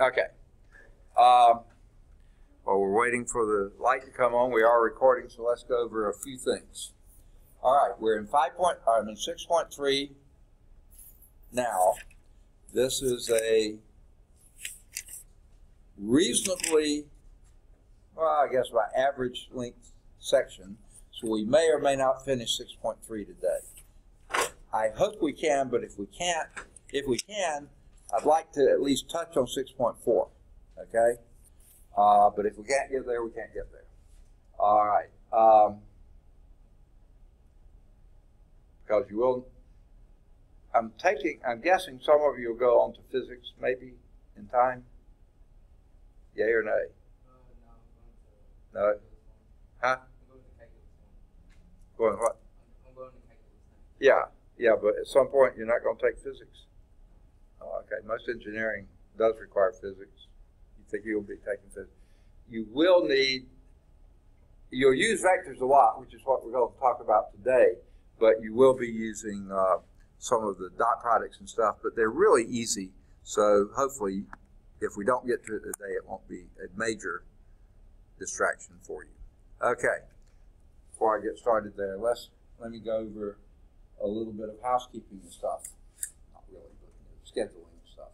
Okay. Um, well, we're waiting for the light to come on. We are recording, so let's go over a few things. All right, we're in five point. I'm in six point three now. This is a reasonably, well, I guess about average length section. So we may or may not finish six point three today. I hope we can, but if we can't, if we can, I'd like to at least touch on six point four. Okay. Uh, but if we can't get there, we can't get there. All right. Um, because you will, I'm taking, I'm guessing some of you will go on to physics maybe in time. Yay or nay? No. Huh? Going what? Yeah, yeah, but at some point you're not going to take physics. Oh, okay, most engineering does require physics. You think you'll be taking physics? You will need. You'll use vectors a lot, which is what we're going to talk about today. But you will be using uh, some of the dot products and stuff. But they're really easy. So hopefully, if we don't get to it today, it won't be a major distraction for you. Okay. Before I get started there, let's let me go over a little bit of housekeeping and stuff. Scheduling stuff.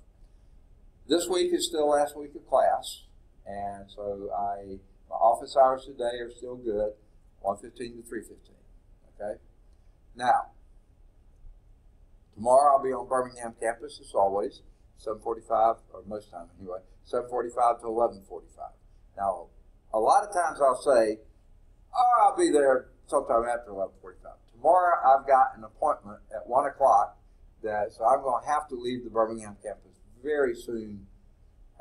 This week is still last week of class, and so I my office hours today are still good, 1:15 to 3:15. Okay. Now, tomorrow I'll be on Birmingham campus as always, 7:45 or most time anyway, 7:45 to 11:45. Now, a lot of times I'll say, "Oh, I'll be there sometime after 11:45." Tomorrow I've got an appointment at one o'clock that so I'm going to have to leave the Birmingham campus very soon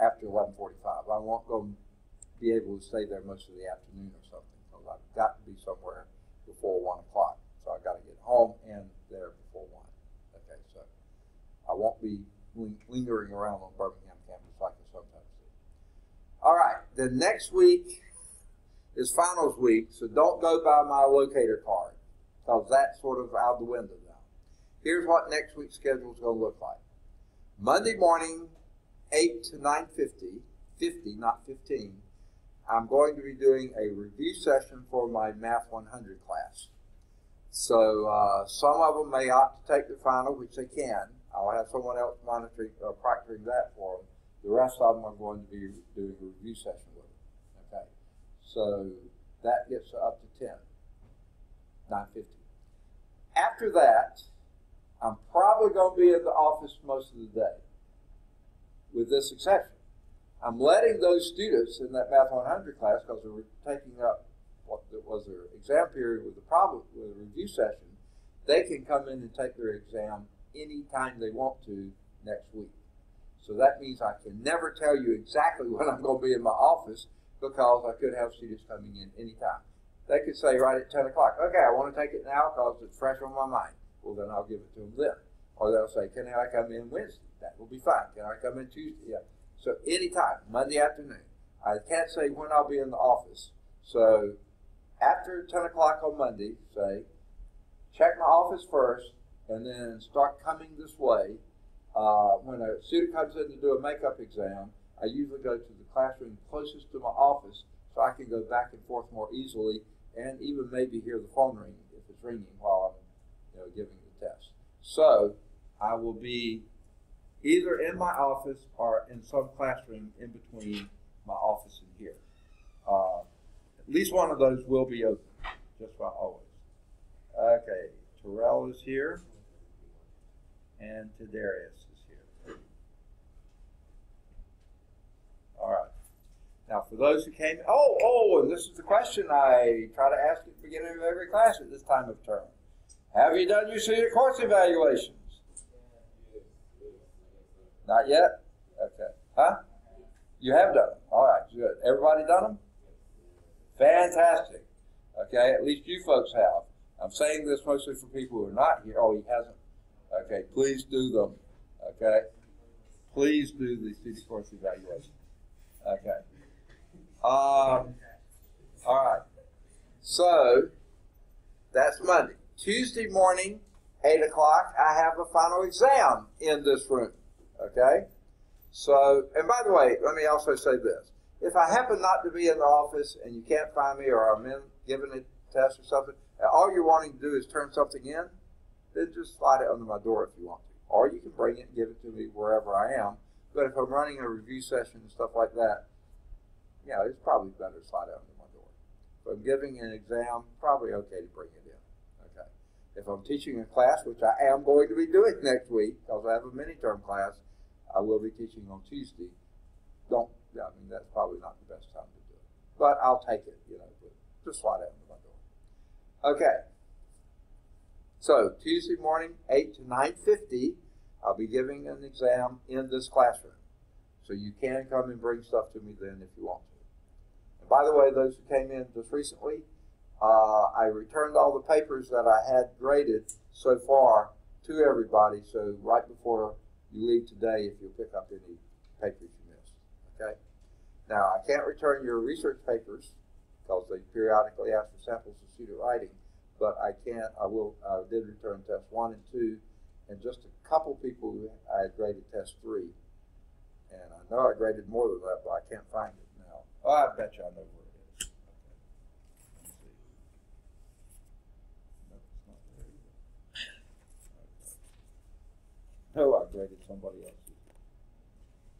after 11:45. I won't go be able to stay there most of the afternoon or something because I've got to be somewhere before one o'clock. So I've got to get home and there before one. Okay, so I won't be lingering around on Birmingham campus like I sometimes do. All right, the next week is finals week, so don't go by my locator card because that's sort of out the window. Here's what next week's schedule is going to look like. Monday morning, 8 to 9.50, 50, not 15, I'm going to be doing a review session for my Math 100 class. So uh, some of them may opt to take the final, which they can. I'll have someone else monitoring or uh, proctoring that for them. The rest of them I'm going to be doing a review session with them. Okay, so that gets up to 10, 950. After that, I'm probably going to be in the office most of the day, with this exception. I'm letting those students in that Math 100 class, because they were taking up what was their exam period with the problem with a review session, they can come in and take their exam anytime they want to next week. So that means I can never tell you exactly when I'm going to be in my office because I could have students coming in anytime. They could say right at 10 o'clock, okay, I want to take it now because it's fresh on my mind. Well, then I'll give it to them then. Or they'll say, can I come in Wednesday? That will be fine. Can I come in Tuesday? Yeah. So anytime, Monday afternoon. I can't say when I'll be in the office. So after 10 o'clock on Monday, say, check my office first and then start coming this way. Uh, when a student comes in to do a makeup exam, I usually go to the classroom closest to my office so I can go back and forth more easily and even maybe hear the phone ring if it's ringing while I'm know, giving the test. So I will be either in my office or in some classroom in between my office and here. Uh, at least one of those will be open, just about always. Okay, Terrell is here, and Tadarius is here. All right. Now, for those who came, oh, oh, and this is the question I try to ask at the beginning of every class at this time of term. Have you done your senior course evaluations? Not yet? Okay. Huh? You have done them. All right, good. Everybody done them? Fantastic. Okay, at least you folks have. I'm saying this mostly for people who are not here. Oh, he hasn't. Okay, please do them. Okay? Please do the senior course evaluation. Okay. Um, all right. So that's Monday. Tuesday morning, 8 o'clock, I have a final exam in this room. Okay? So, and by the way, let me also say this. If I happen not to be in the office and you can't find me or I'm in giving a test or something, all you're wanting to do is turn something in, then just slide it under my door if you want to. Or you can bring it and give it to me wherever I am. But if I'm running a review session and stuff like that, yeah, it's probably better to slide it under my door. If I'm giving an exam, probably okay to bring it. If I'm teaching a class, which I am going to be doing next week, because I have a mini term class, I will be teaching on Tuesday. Don't, I mean, that's probably not the best time to do it. But I'll take it, you know, just slide it under my door. Okay. So Tuesday morning, 8 to 9.50, I'll be giving an exam in this classroom. So you can come and bring stuff to me then if you want to. And by the way, those who came in just recently, uh, I returned all the papers that I had graded so far to everybody. So right before you leave today, if you'll pick up any papers you missed. Okay? Now, I can't return your research papers because they periodically ask for samples of student writing, but I can't, I will, I did return test one and two, and just a couple people I had graded test three. And I know I graded more than that, but I can't find it now. Oh, I bet you I know where it is. Okay. Let me see. No, it's not there either. Okay. No, I graded somebody else's.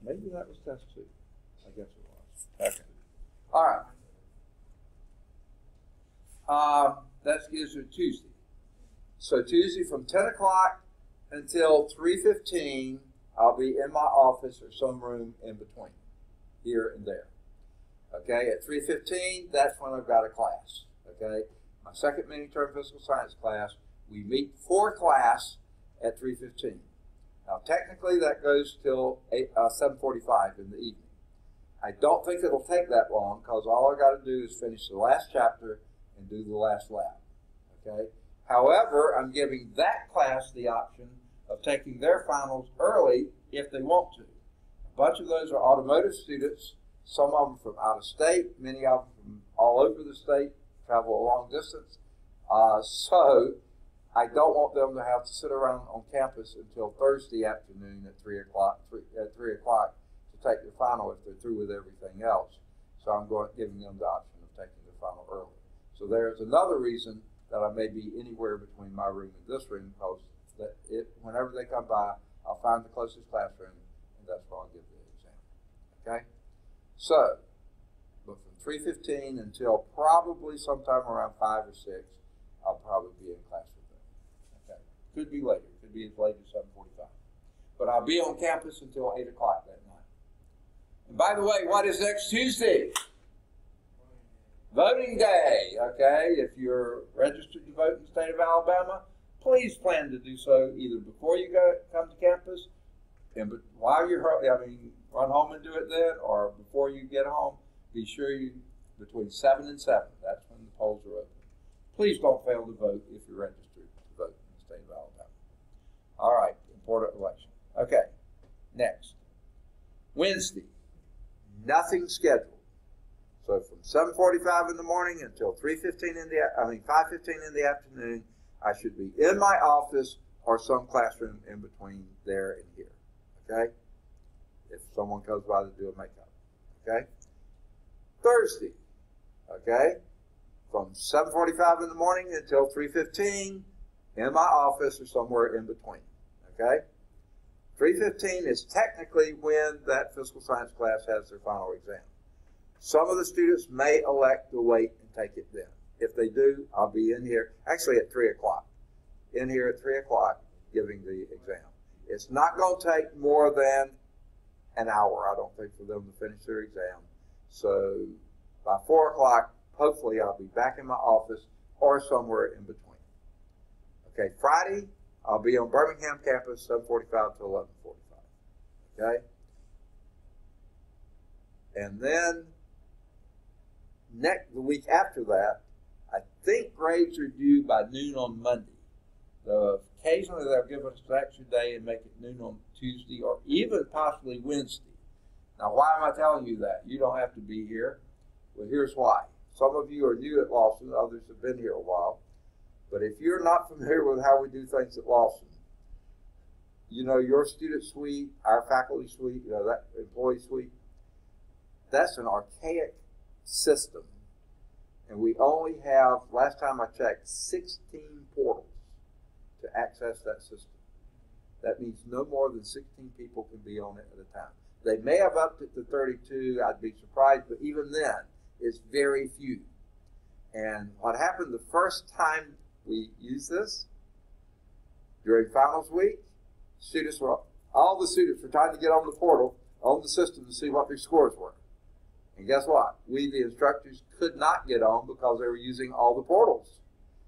Maybe that was test two. I guess it was. Okay. All right. Uh, that gives Tuesday. So Tuesday from 10 o'clock until 3.15, I'll be in my office or some room in between, here and there. Okay, at 3.15, that's when I've got a class. Okay, my second mini term physical science class, we meet for class at 3.15. Now, technically, that goes till 8, uh, 7.45 in the evening. I don't think it'll take that long because all I got to do is finish the last chapter and do the last lab. Okay. However, I'm giving that class the option of taking their finals early if they want to. A bunch of those are automotive students, some of them from out of state, many of them from all over the state, travel a long distance. Uh, so I don't want them to have to sit around on campus until Thursday afternoon at three o'clock. Three, at three o'clock to take their final if they're through with everything else. So I'm going giving them the option of taking their final early. So there's another reason that I may be anywhere between my room and this room because that it, whenever they come by, I'll find the closest classroom and that's where I'll give the exam. Okay? So, but from 3.15 until probably sometime around 5 or 6, I'll probably be in class with them. Okay? Could be later. Could be as late as 7.45. But I'll be on campus until 8 o'clock that night. And by the way, what is next Tuesday? Voting day, okay? If you're registered to vote in the state of Alabama, please plan to do so either before you go come to campus, and but while you're, I mean, run home and do it then, or before you get home. Be sure you between seven and seven. That's when the polls are open. Please don't fail to vote if you're registered to vote in the state of Alabama. All right, important election. Okay, next Wednesday, nothing scheduled. So from 7:45 in the morning until 3:15 in the I mean 5:15 in the afternoon, I should be in my office or some classroom in between there and here. Okay? If someone comes by to do a makeup. Okay? Thursday. Okay? From 7:45 in the morning until 3:15 in my office or somewhere in between. Okay? 3:15 is technically when that physical science class has their final exam. Some of the students may elect to wait and take it then. If they do, I'll be in here, actually at 3 o'clock, in here at 3 o'clock giving the exam. It's not going to take more than an hour, I don't think, for them to finish their exam. So by 4 o'clock, hopefully I'll be back in my office or somewhere in between. Okay, Friday, I'll be on Birmingham campus, 745 to 1145. Okay? And then next the week after that, I think grades are due by noon on Monday. So occasionally they'll give us an extra day and make it noon on Tuesday or even possibly Wednesday. Now, why am I telling you that? You don't have to be here. Well, here's why. Some of you are new at Lawson, others have been here a while. But if you're not familiar with how we do things at Lawson, you know, your student suite, our faculty suite, you know, that employee suite, that's an archaic system. And we only have, last time I checked, 16 portals to access that system. That means no more than 16 people can be on it at a time. They may have upped it to 32. I'd be surprised, but even then, it's very few. And what happened the first time we use this during finals week, students were all the students were trying to get on the portal on the system to see what their scores were. And guess what? We, the instructors, could not get on because they were using all the portals.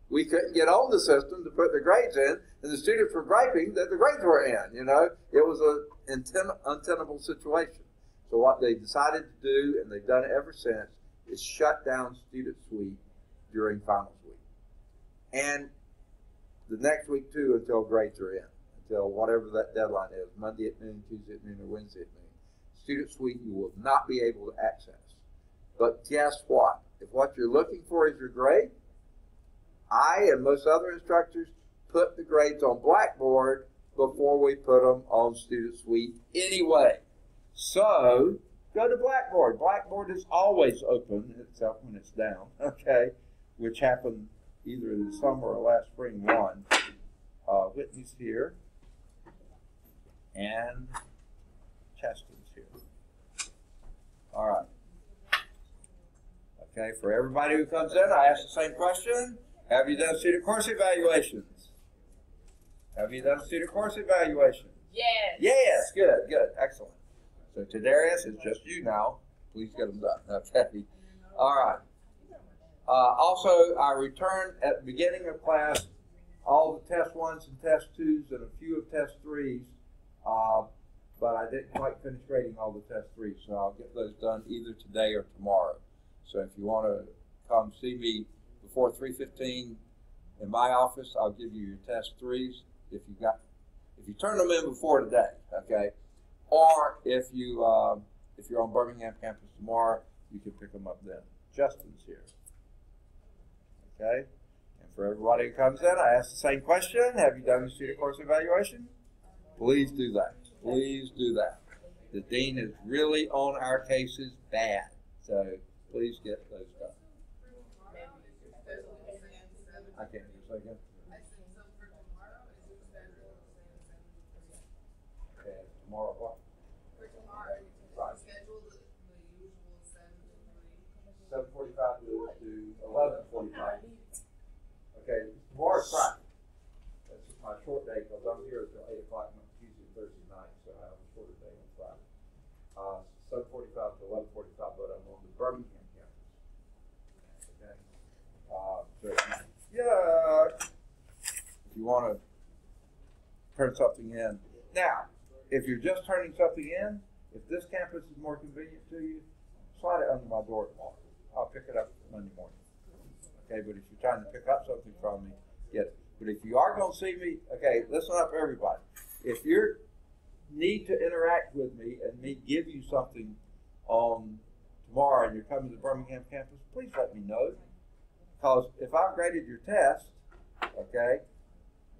We couldn't get on the system to put the grades in, and the students were griping that the grades were in. You know, it was an untenable situation. So what they decided to do, and they've done it ever since, is shut down Student Suite during finals week, and the next week too until grades are in, until whatever that deadline is, Monday at noon, Tuesday at noon, or Wednesday at noon. Student Suite you will not be able to access. But guess what? If what you're looking for is your grade, I and most other instructors put the grades on Blackboard before we put them on Student Suite anyway. So go to Blackboard. Blackboard is always open, except when it's down, okay, which happened either in the summer or last spring one. Uh, Whitney's here, and Cheston. All right. Okay, for everybody who comes in, I ask the same question. Have you done student course evaluations? Have you done student course evaluations? Yes. Yes, good, good, excellent. So Tadarius, it's just you now. Please get them done. Okay. All right. Uh, also, I returned at the beginning of class all the test ones and test twos and a few of test threes. Uh, but I didn't quite finish grading all the test threes, so I'll get those done either today or tomorrow. So if you want to come see me before 3:15 in my office, I'll give you your test threes if you got if you turn them in before today, okay? Or if you uh, if you're on Birmingham campus tomorrow, you can pick them up then. Justin's here, okay? And for everybody who comes in, I ask the same question: Have you done the student course evaluation? Please do that. Please do that. The dean is really on our cases bad, so please get those done. I can't hear you again. Okay, tomorrow what? For tomorrow, Right. the, usual seven to. Seven forty-five to, to eleven forty-five. Okay, tomorrow tomorrow's Friday. That's my short day, because I'm here until eight o'clock, Monday, Tuesday, and Thursday night, so I have a shorter day on Friday. Uh, seven forty-five to eleven forty-five, but I'm on the Birmingham campus. Okay? Uh, so, yeah, if you wanna turn something in. Now, if you're just turning something in, if this campus is more convenient to you, slide it under my door tomorrow. I'll pick it up Monday morning. Okay, but if you're trying to pick up something from me, get it. But if you are going to see me, okay, listen up, everybody. If you need to interact with me and me give you something on tomorrow and you're coming to the Birmingham campus, please let me know. Because if I've graded your test, okay,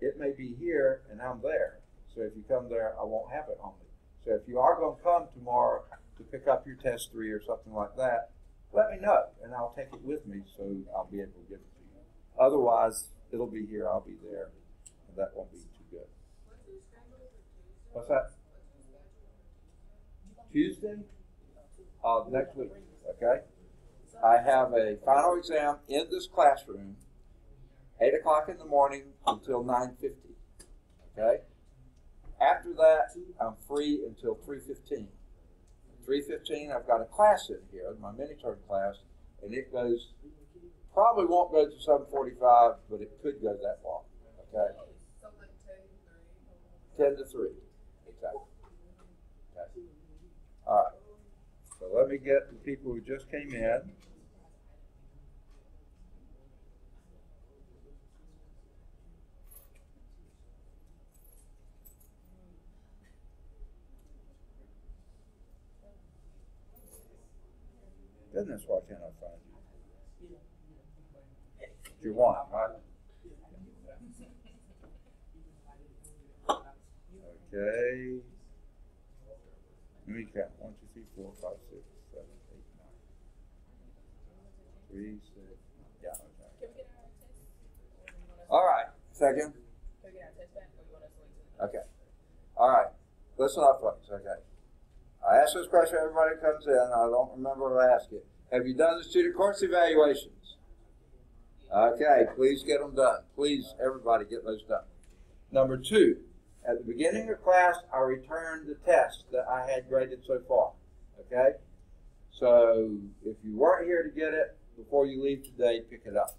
it may be here and I'm there. So if you come there, I won't have it on me. So if you are going to come tomorrow to pick up your test three or something like that, let me know and I'll take it with me so I'll be able to give it to you. Otherwise, it'll be here, I'll be there, and that won't be too good. What's? That? Tuesday? Uh, next week, okay? I have a final exam in this classroom, eight o'clock in the morning until nine fifty. Okay? After that, I'm free until three fifteen. Three fifteen, I've got a class in here, my mini term class, and it goes probably won't go to seven forty-five, but it could go that long. Okay? Something ten to three. Ten to three. Exactly. Okay. All right. So let me get the people who just came in. Goodness, why can't I find you? You want, right? Okay. Let me count. One, two, three, four, five, six, seven, eight, nine. Three, six. Yeah. Okay. Can we get our test? Or you want us- All right. Second. Can we get our test back, or you want us to? Okay. All right. Listen up, folks. Okay. I ask this question everybody comes in. I don't remember who asked it. Have you done the student course evaluations? Okay. Please get them done. Please, everybody, get those done. Number two, at the beginning of class, I returned the test that I had graded so far. Okay? So if you weren't here to get it before you leave today, pick it up.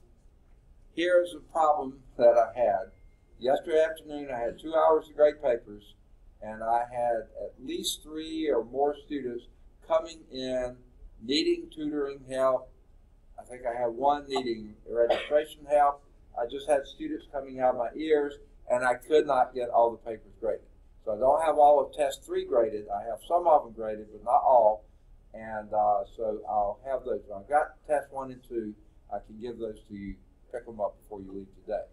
Here's a problem that I had. Yesterday afternoon, I had two hours of grade papers, and I had at least three or more students coming in needing tutoring help. I think I had one needing registration help. I just had students coming out of my ears, and I could not get all the papers graded. So I don't have all of test three graded. I have some of them graded, but not all. And uh, so I'll have those. I've got test one and two. I can give those to you. Pick them up before you leave today.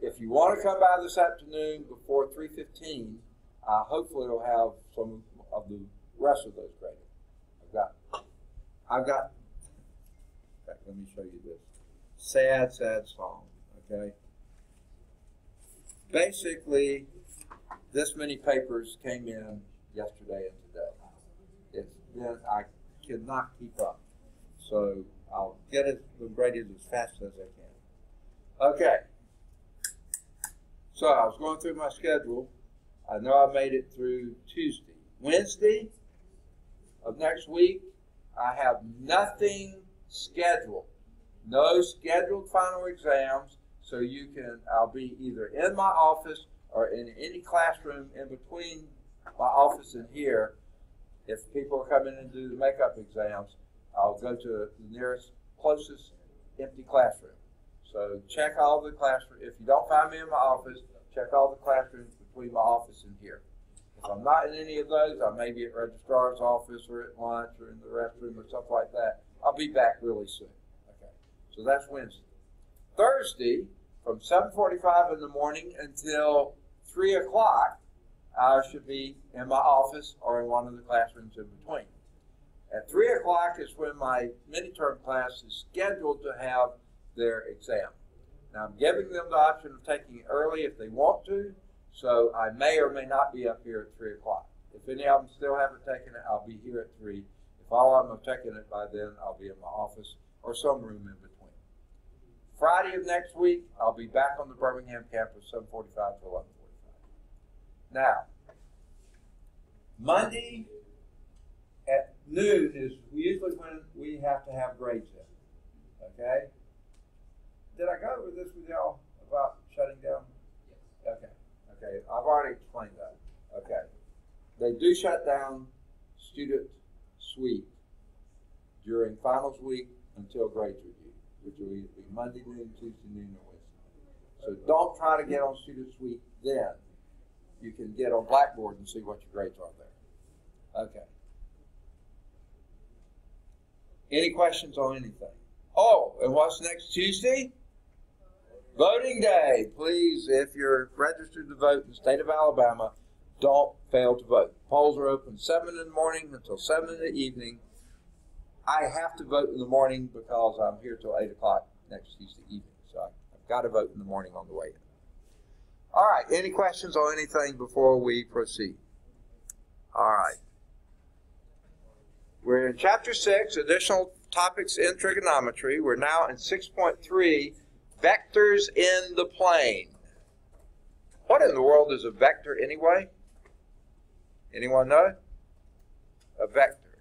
If you want to come by this afternoon before 3:15, uh, hopefully we'll have some of the rest of those graded. I've got, I've got. Fact, let me show you this. Sad, sad song. Okay. Basically, this many papers came in yesterday and today. It's been I cannot keep up, so I'll get it graded as fast as I can. Okay. So I was going through my schedule. I know I made it through Tuesday. Wednesday of next week, I have nothing scheduled. No scheduled final exams, so you can I'll be either in my office or in any classroom in between my office and here. If people come in and do the makeup exams, I'll go to the nearest closest empty classroom. So check all the classroom. If you don't find me in my office, check all the classrooms between my office and here. If I'm not in any of those, I may be at registrar's office or at lunch or in the restroom or stuff like that. I'll be back really soon. Okay. So that's Wednesday. Thursday, from 7:45 in the morning until 3 o'clock, I should be in my office or in one of the classrooms in between. At 3 o'clock is when my mini-term class is scheduled to have their exam. Now, I'm giving them the option of taking it early if they want to, so I may or may not be up here at 3 o'clock. If any of them still haven't taken it, I'll be here at 3. If all of them have taken it by then, I'll be in my office or some room in between. Friday of next week, I'll be back on the Birmingham campus, 7:45 to 11:45. Now, Monday at noon is usually when we have to have grades in. Okay? Did I go over this with y'all about shutting down? Okay. I've already explained that. Okay. They do shut down student suite during finals week until grades review, which will either be Monday noon, Tuesday noon, or Wednesday. So don't try to get on student suite then. You can get on Blackboard and see what your grades are there. Okay. Any questions on anything? Oh, and what's next Tuesday? Voting day. Please, if you're registered to vote in the state of Alabama, don't fail to vote. Polls are open 7 in the morning until 7 in the evening. I have to vote in the morning because I'm here till 8 o'clock next Tuesday evening. So I've got to vote in the morning on the way in. All right. Any questions on anything before we proceed? All right. We're in chapter 6, additional topics in trigonometry. We're now in 6.3, vectors in the plane. What in the world is a vector anyway? Anyone know? A vector.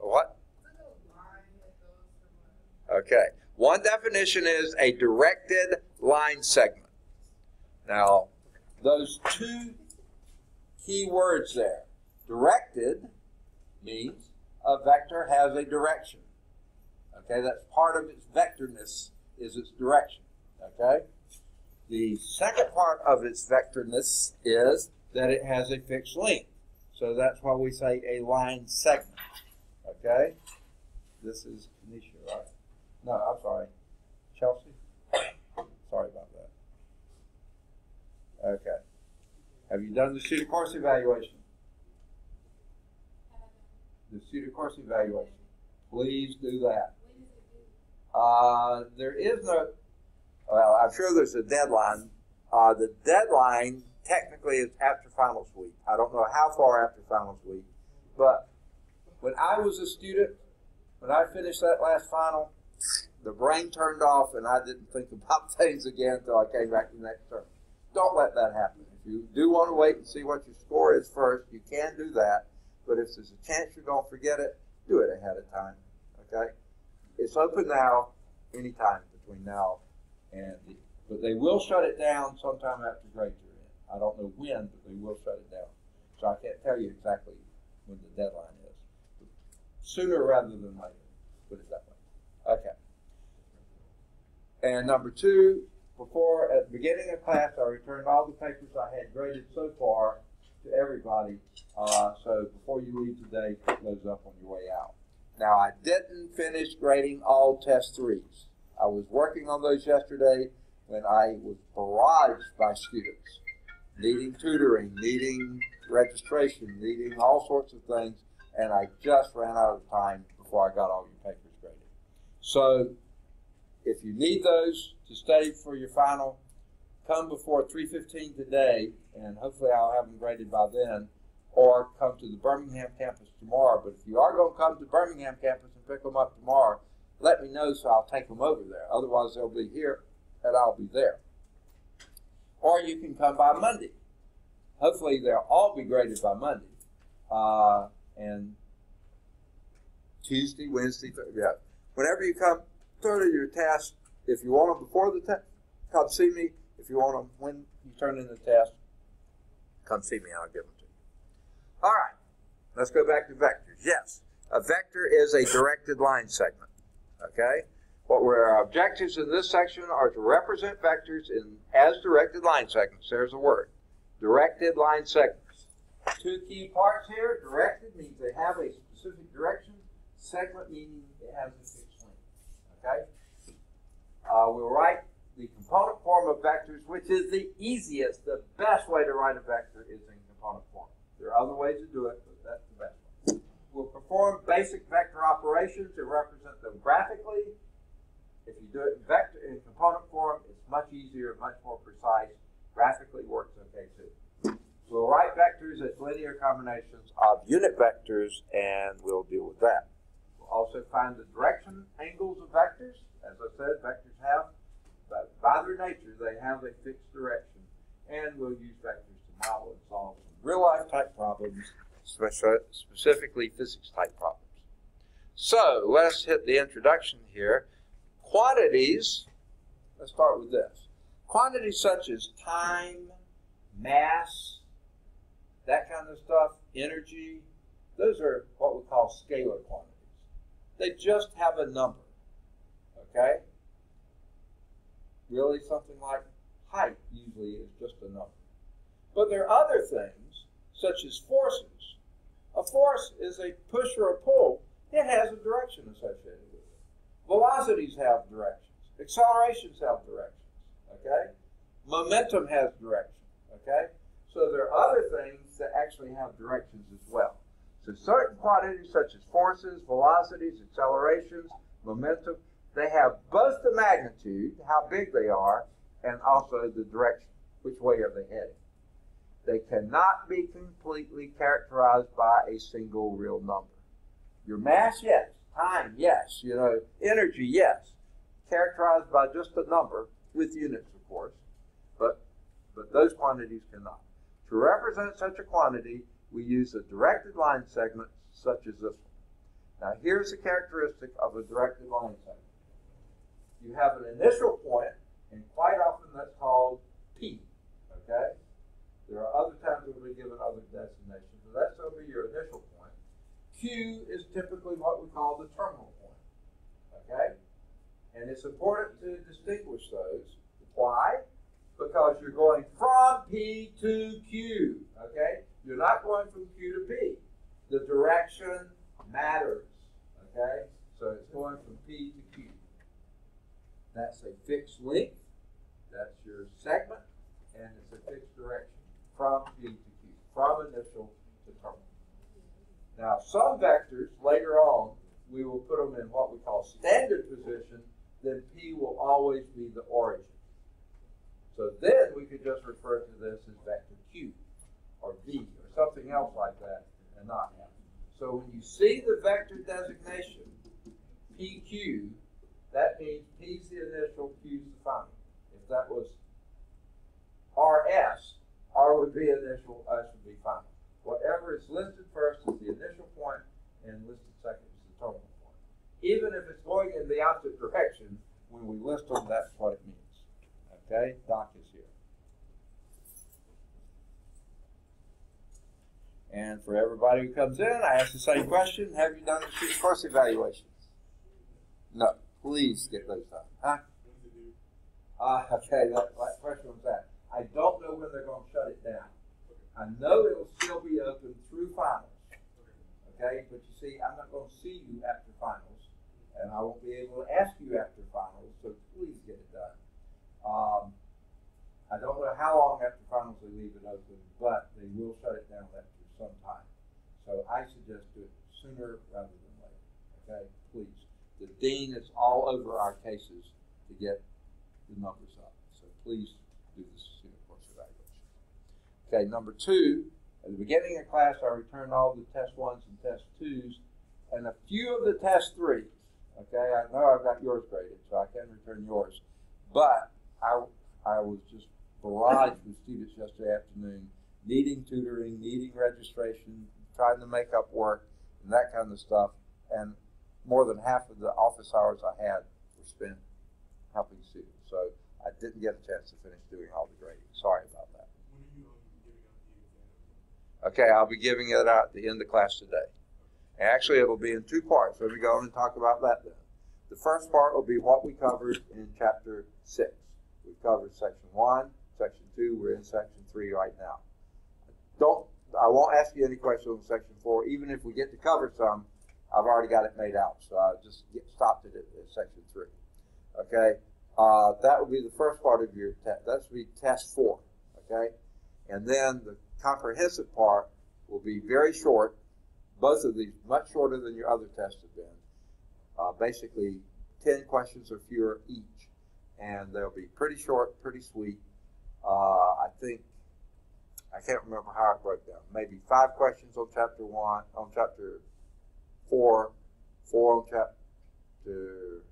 A what? Okay. One definition is a directed line segment. Now, those two key words there. Directed means a vector has a direction. Okay, that's part of its vectorness is its direction. Okay? The second part of its vectorness is that it has a fixed length. So that's why we say a line segment. Okay? This is Kanisha, right? No, I'm sorry. Chelsea? Sorry about that. Okay. Have you done the student course evaluation? The student course evaluation. Please do that. Uh, there is no, well, I'm sure there's a deadline. Uh, the deadline technically is after finals week. I don't know how far after finals week, but when I was a student, when I finished that last final, the brain turned off and I didn't think about things again until I came back the next term. Don't let that happen. If you do want to wait and see what your score is first, you can do that. But if there's a chance you're going to forget it, do it ahead of time. Okay? It's open now, anytime between now and but they will shut it down sometime after grades are in. I don't know when, but they will shut it down. So I can't tell you exactly when the deadline is. Sooner rather than later. Put it that way. Okay. And number two, before at the beginning of class, I returned all the papers I had graded so far to everybody. Uh, so before you leave today, put those up on your way out. Now I didn't finish grading all test threes. I was working on those yesterday when I was barraged by students needing tutoring, needing registration, needing all sorts of things, and I just ran out of time before I got all your papers graded. So if you need those to study for your final, come before 3.15 today, and hopefully I'll have them graded by then, or come to the Birmingham campus tomorrow. But if you are going to come to Birmingham campus and pick them up tomorrow, let me know so I'll take them over there. Otherwise, they'll be here and I'll be there. Or you can come by Monday. Hopefully, they'll all be graded by Monday. Uh, and Tuesday, Wednesday, Thursday, yeah. Whenever you come through your test, if you want them before the test, come see me. If you want them when you turn in the test, come see me. I'll give them. All right. Let's go back to vectors. Yes, a vector is a directed line segment. Okay? What our objectives in this section are to represent vectors in as directed line segments. There's a word. Directed line segments. Two key parts here. Directed means they have a specific direction. Segment meaning it has a fixed length. Okay? Uh, we'll write the component form of vectors, which is the easiest, the best way to write a vector is in component form. There are other ways to do it, but that's the best way. We'll perform basic vector operations and represent them graphically. If you do it in vector in component form, it's much easier, much more precise. Graphically works okay too. We'll write vectors as linear combinations of unit vectors, and we'll deal with that. We'll also find the direction angles of vectors. As I said, vectors have, but by their nature, they have a fixed direction, and we'll use vectors model and solve real life type problems, specifically physics type problems. So let's hit the introduction here. Quantities, let's start with this. Quantities such as time, mass, that kind of stuff, energy, those are what we call scalar quantities. They just have a number. Okay? Really, something like height usually is just a number. But there are other things, such as forces. A force is a push or a pull, it has a direction associated with it. Velocities have directions, accelerations have directions. Okay? Momentum has direction. Okay? So there are other things that actually have directions as well. So certain quantities such as forces, velocities, accelerations, momentum, they have both the magnitude, how big they are, and also the direction, which way are they heading. They cannot be completely characterized by a single real number. Your mass, yes. Time, yes. You know, energy, yes. Characterized by just a number, with units, of course, but but those quantities cannot. To represent such a quantity, we use a directed line segment such as this one. Now, here's a characteristic of a directed line segment you have an initial point, and quite often that's called P. Okay? There are other times we'll be given other designations, but that's going to be your initial point. Q is typically what we call the terminal point. Okay? And it's important to distinguish those. Why? Because you're going from P to Q. Okay? You're not going from Q to P. The direction matters. Okay? So it's going from P to Q. That's a fixed length. That's your segment, and it's a fixed direction. from P to from initial to terminal. Now, some vectors later on, we will put them in what we call standard position, then P will always be the origin. So then we could just refer to this as vector Q or V or something else like that and not M. So when you see the vector designation PQ, that means P's the initial, Q's the final. If that was RS, R would be initial, S would be final. Whatever is listed first is the initial point and listed second is the terminal point. Even if it's going in the opposite direction, when we list them, that's what it means. Okay, Doc is here. And for everybody who comes in, I ask the same question. Have you done the student course evaluations? No. Please get those done. Huh? Uh, okay, that, that question was that. I don't know when they're going to shut it down. I know it'll still be open through finals. Okay, but you see, I'm not going to see you after finals, and I won't be able to ask you after finals, so please get it done. Um, I don't know how long after finals they leave it open, but they will shut it down after some time. So I suggest do it sooner rather than later. Okay, please. The dean is all over our cases to get the numbers up. So please do student course evaluation. Okay, number two, at the beginning of class, I returned all the test ones and test twos and a few of the test threes. Okay, I know I've got yours graded, so I can return yours. But I, I was just barraged with students yesterday afternoon needing tutoring, needing registration, trying to make up work, and that kind of stuff. And more than half of the office hours I had were spent helping students. So I didn't get a chance to finish doing all the grading. Sorry about that. Okay, I'll be giving it out at the end of class today. Actually, it'll be in two parts. Let me go on and talk about that then. The first part will be what we covered in chapter six. We covered section one, section two. We're in section three right now. Don't I won't ask you any questions on section four. Even if we get to cover some, I've already got it made out. So I just get stopped it at, at section three. Okay, uh, that would be the first part of your test. That's be test four. Okay, and then the comprehensive part will be very short. Both of these much shorter than your other tests have been. Uh, basically, ten questions or fewer each, and they'll be pretty short, pretty sweet. Uh, I think I can't remember how it broke down. Maybe five questions on chapter one, on chapter four, four on chapter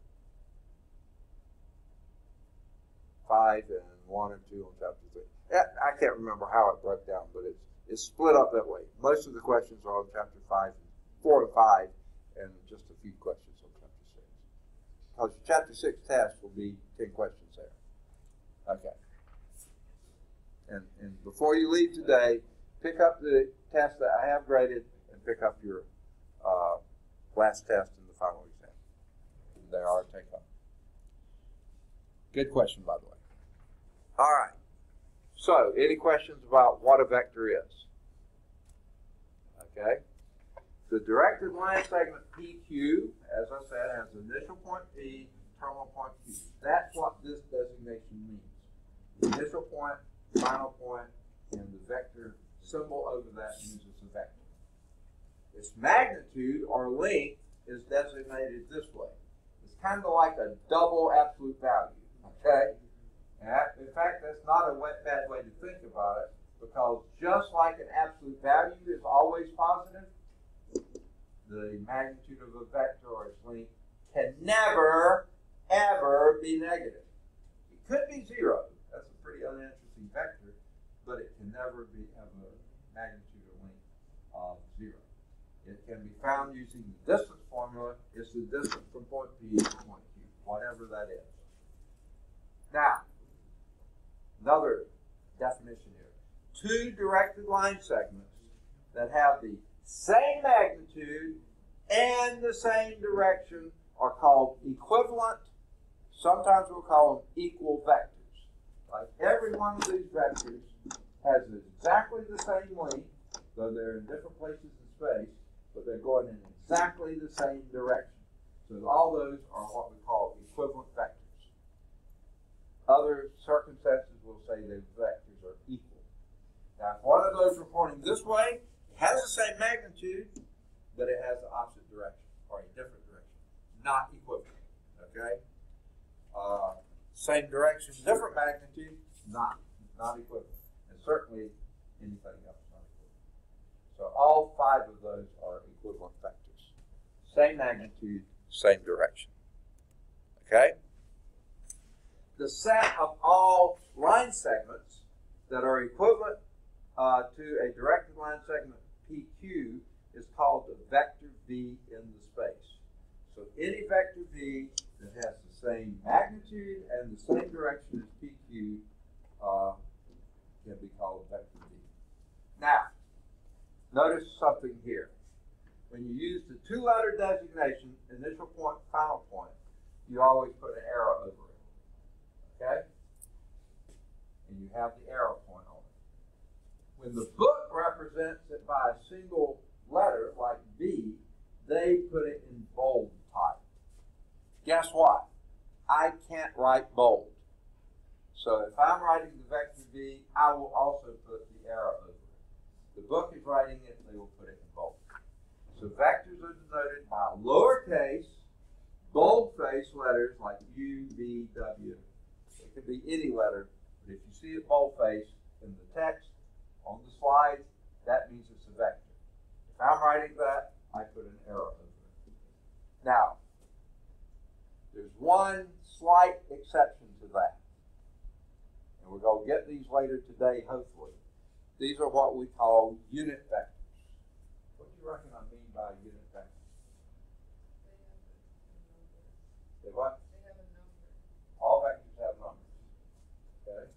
five, and one or two on chapter three. I can't remember how it broke down, but it's it's split up that way. Most of the questions are on chapter five, four and five, and just a few questions on chapter six. Because chapter six test will be ten questions there. Okay. And, and before you leave today, pick up the test that I have graded and pick up your uh, last test in the final exam. They are take home. Good question, by the way. All right. So, any questions about what a vector is? Okay. The directed line segment PQ, as I said, has initial point P, terminal point Q. That's what this designation means. Initial point, final point, and the vector symbol over that means it's a vector. Its magnitude or length is designated this way. It's kind of like a double absolute value. Okay? In fact, that's not a bad way to think about it because just like an absolute value is always positive, the magnitude of a vector or its length can never, ever be negative. It could be zero. That's a pretty uninteresting vector, but it can never be have a magnitude or length of zero. It can be found using the distance formula. It's the distance from point P to point Q, whatever that is. Now, another definition here. Two directed line segments that have the same magnitude and the same direction are called equivalent. Sometimes we'll call them equal vectors. Like every one of these vectors has exactly the same length, though they're in different places in space, but they're going in exactly the same direction. So all those are what we call equivalent vectors. Other circumstances will say the vectors are equal. Now, if one of those were pointing this way, it has the same magnitude, but it has the opposite direction or a different direction, not equivalent. Okay. Uh, same direction, different magnitude, not not equivalent, and certainly anything else not equivalent. So all five of those are equivalent vectors. Same magnitude, same direction. Okay? The set of all line segments that are equivalent uh, to a directed line segment PQ is called the vector V in the space. So any vector V that has the same magnitude and the same direction as PQ uh, can be called vector V. Now, notice something here. When you use the two-letter designation, initial point, final point, you always put an arrow over it. Okay? And you have the arrow point on it. When the book represents it by a single letter, like V, they put it in bold type. Guess what? I can't write bold. So if I'm writing the vector V, I will also put the arrow over it. The book is writing it, they will put it in bold. So vectors are denoted by lowercase, boldface letters like U, V, W. It could be any letter, but if you see it boldface in the text, on the slide, that means it's a vector. If I'm writing that, I put an arrow over it. Now, there's one slight exception to that. And we're going to get these later today, hopefully. These are what we call unit vectors. What do you reckon I mean by unit vector? They have a number. Say what? They have a number. All vectors have numbers. Okay?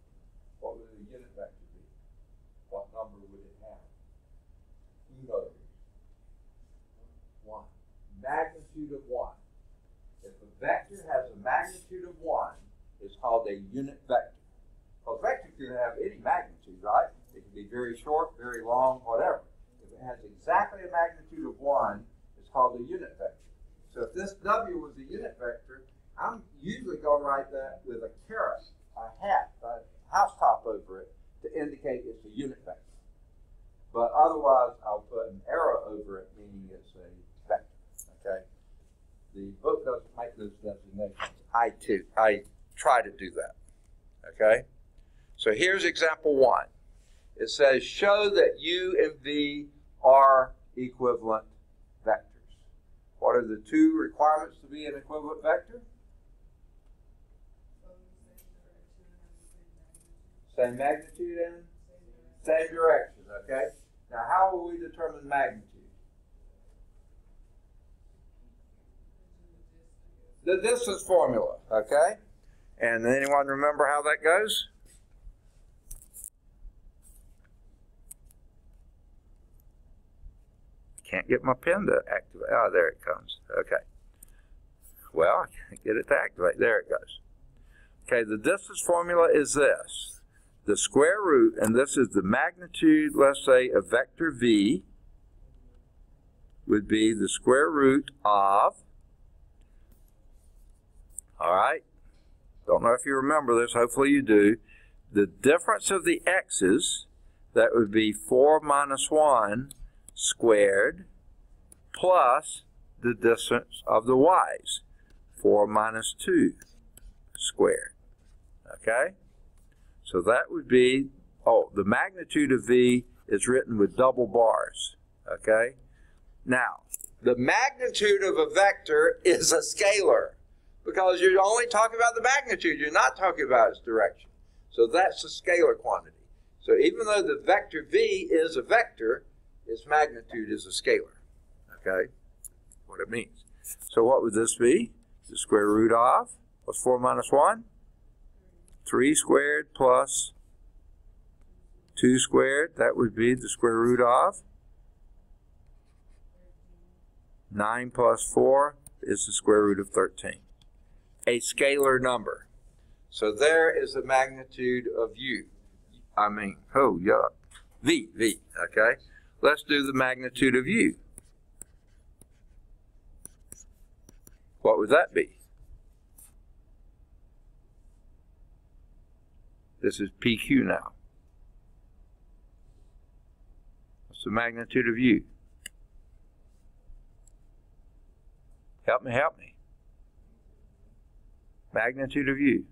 What would a unit vector be? What number would it have? Who knows? One. Magnitude of one. If a vector has a magnitude of one, it's called a unit vector. Because vector can have any magnitude, right? It can be very short, very long, whatever. If it has exactly a magnitude of one, it's called a unit vector. So if this W was a unit vector, I'm usually going to write that with a caret, a hat, a housetop over it to indicate it's a unit vector. But otherwise, I'll put an arrow over it, meaning it's a vector. Okay. The book doesn't make those designations. I too, I try to do that. Okay. So here's example one. It says, show that U and V are equivalent vectors. What are the two requirements to be an equivalent vector? Same direction and have the same magnitude. And Same direction. same direction, okay? Now, how will we determine magnitude? The distance formula, okay? And anyone remember how that goes? Can't get my pen to activate. Oh, there it comes. Okay. Well, I can't get it to activate. There it goes. Okay, the distance formula is this. The square root, and this is the magnitude, let's say, of vector v, would be the square root of all right. Don't know if you remember this. Hopefully you do. The difference of the x's, that would be 4 minus 1 squared, plus the distance of the y's, 4 minus 2 squared. Okay? So that would be, oh, the magnitude of v is written with double bars. Okay? Now, the magnitude of a vector is a scalar because you're only talking about the magnitude, you're not talking about its direction. So that's a scalar quantity. So even though the vector v is a vector, its magnitude is a scalar. Okay? What it means. So what would this be? The square root of? What's 4 minus 1? 3 squared plus 2 squared. That would be the square root of? 9 plus 4 is the square root of 13 a scalar number. So there is the magnitude of u. I mean, oh, yuck. V, V, okay? Let's do the magnitude of u. What would that be? This is PQ now. What's the magnitude of u? Help me, help me. Magnitude of u.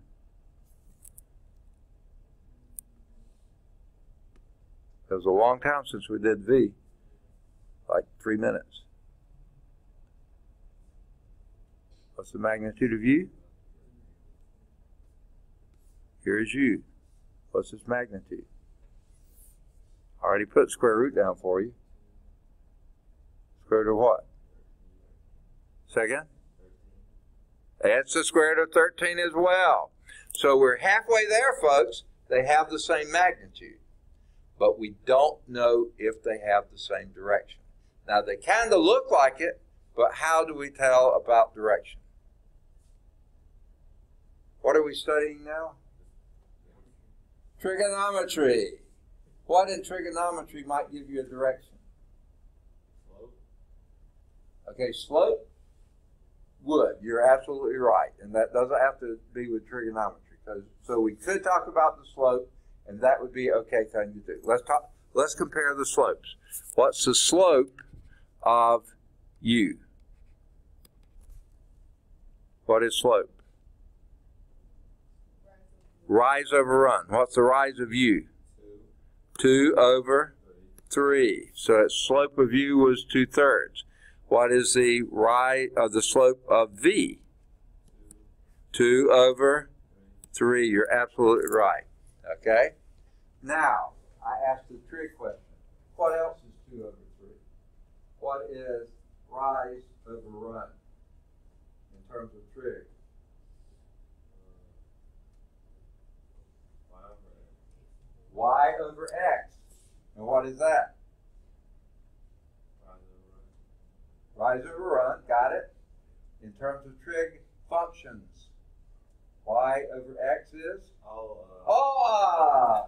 It was a long time since we did v. Like three minutes. What's the magnitude of u? Here's u. What's its magnitude? I already put square root down for you. Square root of what? Second? That's the square root of 13 as well. So we're halfway there, folks. They have the same magnitude. But we don't know if they have the same direction. Now, they kind of look like it, but how do we tell about direction? What are we studying now? Trigonometry. What in trigonometry might give you a direction? Slope. Okay, slope would. You're absolutely right, and that doesn't have to be with trigonometry. So we could talk about the slope, and that would be okay thing to do. Let's talk. Let's compare the slopes. What's the slope of u? What is slope? Rise over run. What's the rise of u? 2 over 3. So its slope of u was 2 thirds. What is the rise of the slope of v? 2 over 3. You're absolutely right. Okay? Now, I asked the trig question. What else is 2 over 3? What is rise over run in terms of trig? y over x. And what is that? Rise over run, got it? In terms of trig functions, y over x is? Oh, uh, Oh,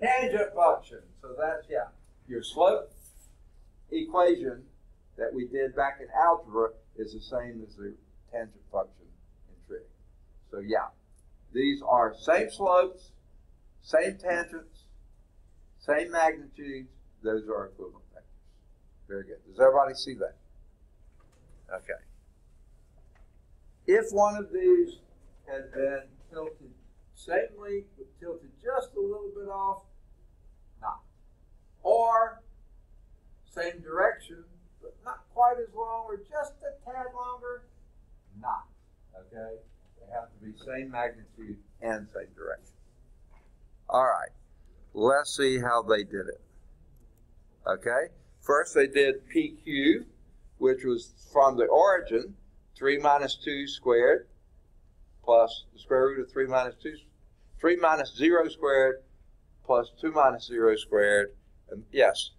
tangent function. So that's, yeah, your slope equation that we did back in algebra is the same as the tangent function in trig. So yeah, these are same slopes, same tangents, same magnitudes. Those are equivalent. Very good. Does everybody see that? Okay. If one of these had been tilted slightly, but tilted just a little bit off, not. Or same direction, but not quite as long, or just a tad longer, not. Okay? They have to be same magnitude and same direction. All right, let's see how they did it. Okay, first they did PQ, which was from the origin, 3 minus 2 squared plus the square root of 3 minus 2, 3 minus 0 squared plus 2 minus 0 squared. And yes,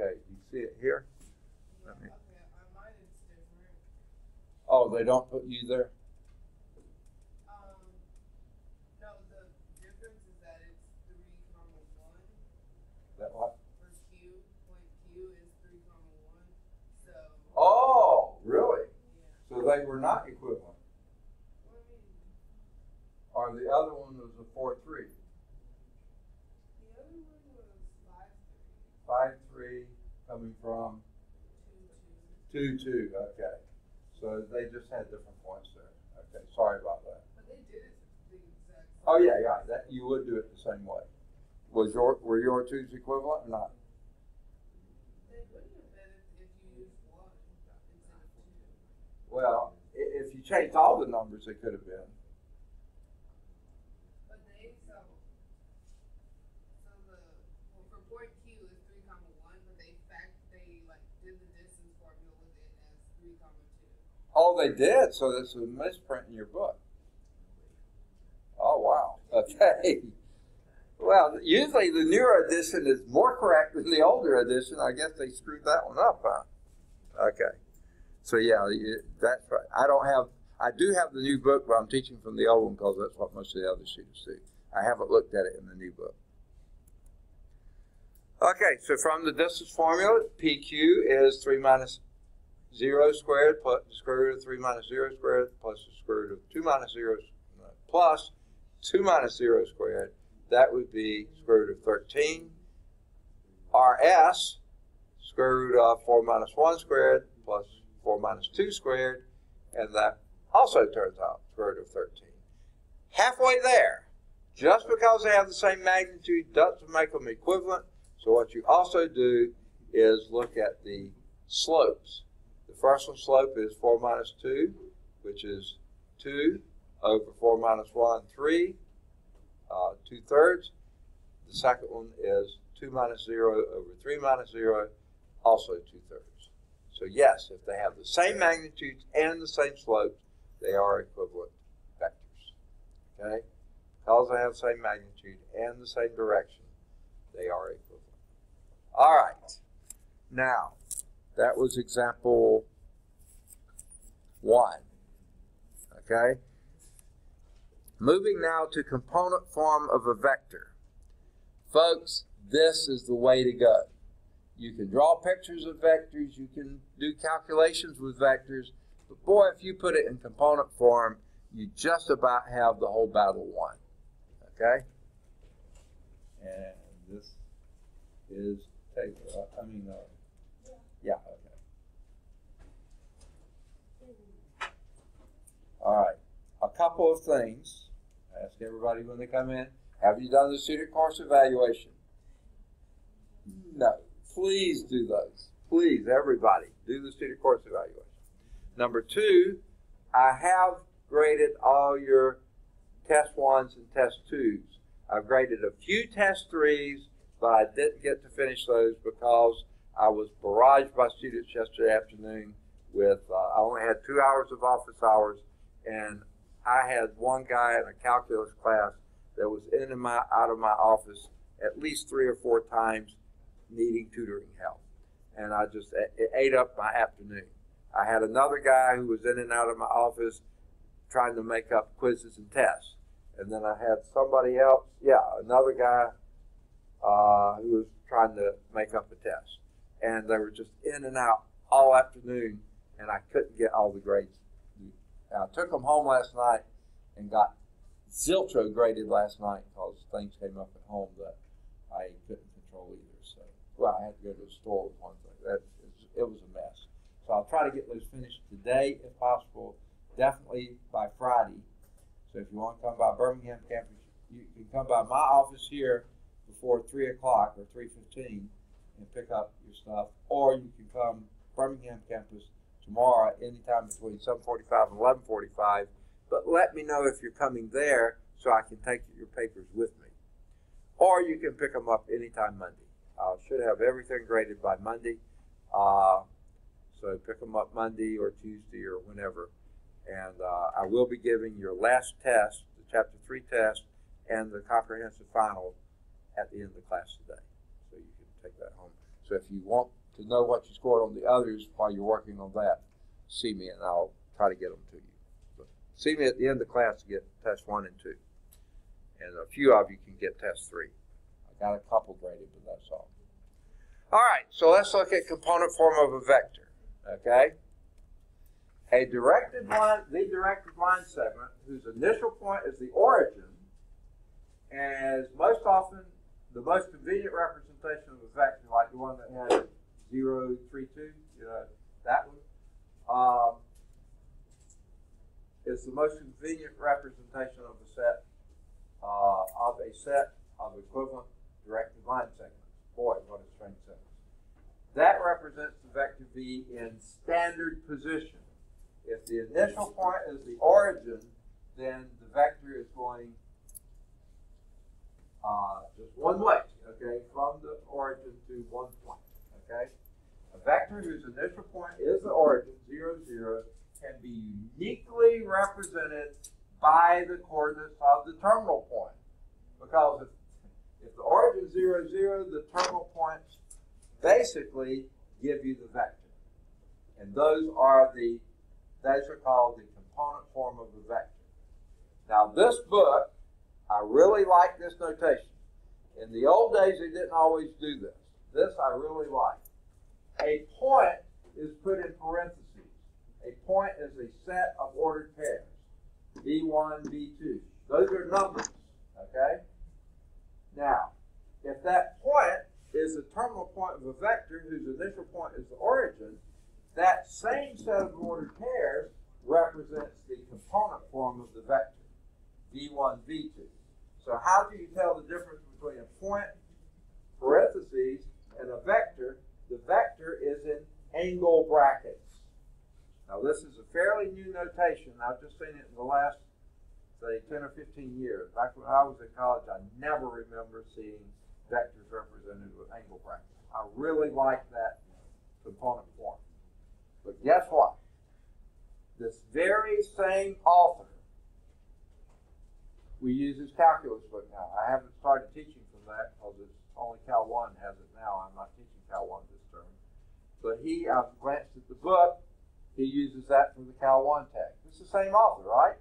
Okay, you see it get Oh, they don't put you there? Um, no, the difference is that it's three comma one That what? for Q, point Q is three comma one, so, Oh, really? yeah. So they were not equivalent. Well, I mean, Or the other one was a 4 3. the other one was five three, 5 3 coming from two two, 2 2. Okay. So they just had different points there. Okay, sorry about that. but they did it the exact. same. Oh yeah, yeah. That you would do it the same way. Was your were your twos equivalent or not? They wouldn't have been if, if you used one instead of two. Well, if you changed all the numbers, it could have been. But they so so the well for point Q is three comma one, but they fact they like did the distance formula with it as three comma two. Oh, they did. So this is a misprint in your book. Oh wow. Okay. Well, usually the newer edition is more correct than the older edition. I guess they screwed that one up, huh? Okay. So yeah, that's right. I don't have. I do have the new book, but I'm teaching from the old one because that's what most of the other students do. I haven't looked at it in the new book. Okay, so from the distance formula, PQ is 3 minus 0 squared plus the square root of 3 minus 0 squared plus the square root of 2 minus 0 plus 2 minus 0 squared. That would be square root of 13. RS, square root of 4 minus 1 squared plus 4 minus 2 squared. And that also turns out square root of 13. Halfway there. Just because they have the same magnitude doesn't make them equivalent. So what you also do is look at the slopes. The first one slope is 4 minus 2, which is 2 over 4 minus 1, 3, uh, 2 thirds. The second one is 2 minus 0 over 3 minus 0, also 2 thirds. So yes, if they have the same magnitudes and the same slopes, they are equivalent vectors. Okay? because they have the same magnitude and the same direction, they are equivalent. All right. Now, that was example one. Okay? Moving now to component form of a vector. Folks, this is the way to go. You can draw pictures of vectors, you can do calculations with vectors, but boy, if you put it in component form, you just about have the whole battle won. Okay? And this is Taylor. I mean, uh, yeah, okay. All right. A couple of things. I ask everybody when they come in Have you done the student course evaluation? No. Please do those. Please, everybody, do the student course evaluation. Number two, I have graded all your test ones and test twos. I've graded a few test threes, but I didn't get to finish those because I was barraged by students yesterday afternoon with, uh, I only had two hours of office hours, and I had one guy in a calculus class that was in and my, out of my office at least three or four times needing tutoring help. And I just, it ate up my afternoon. I had another guy who was in and out of my office trying to make up quizzes and tests and then I had somebody else, yeah, another guy uh, who was trying to make up a test, and they were just in and out all afternoon, and I couldn't get all the grades. I took them home last night and got zilcho graded last night because things came up at home that I couldn't control either. So, well, I had to go to the store with one thing. That it was a mess. So I'll try to get those finished today if possible. Definitely by Friday so if you want to come by Birmingham campus, you can come by my office here before three o'clock or three fifteen and pick up your stuff, or you can come Birmingham campus tomorrow anytime between seven forty-five and eleven forty-five. But let me know if you're coming there so I can take your papers with me, or you can pick them up anytime Monday. I should have everything graded by Monday. Uh, so pick them up Monday or Tuesday or whenever and uh, I will be giving your last test, the chapter three test, and the comprehensive final at the end of the class today. So you can take that home. So if you want to know what you scored on the others while you're working on that, see me and I'll try to get them to you. But see me at the end of the class to get test one and two. And a few of you can get test three. I got a couple graded, but that's all. All right, so let's look at component form of a vector. Okay? A directed line, the directed line segment, whose initial point is the origin, and is most often the most convenient representation of a vector, like the one that had 0, 3, 2, you know, that one, um, is the most convenient representation of a set, uh, of a set of equivalent directed line segments. Boy, what a strange sentence. That represents the vector v in standard position. If the initial point is the origin, then the vector is going uh, just one way, okay, from the origin to one point, okay? A vector whose initial point is the origin, 0, 0, can be uniquely represented by the coordinates of the terminal point. Because if, if the origin is 0, 0, the terminal points basically give you the vector. And those are the those are called the component form of a vector. Now, this book, I really like this notation. In the old days, they didn't always do this. This I really like. A point is put in parentheses. A point is a set of ordered pairs. V1, V2. Those are numbers, okay? Now, if that point is the terminal point of a vector whose initial point is the origin, that same set of ordered pairs represents the component form of the vector, v1, v2. So how do you tell the difference between a point, parentheses, and a vector? The vector is in angle brackets. Now this is a fairly new notation. I've just seen it in the last, say, 10 or 15 years. Back when I was in college, I never remember seeing vectors represented with angle brackets. I really like that component form. But guess what? This very same author we use his calculus book now. I haven't started teaching from that because it's only Cal 1 has it now. I'm not teaching Cal 1 this term. But he, I've glanced at the book, he uses that for the Cal 1 text. It's the same author, right?